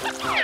What?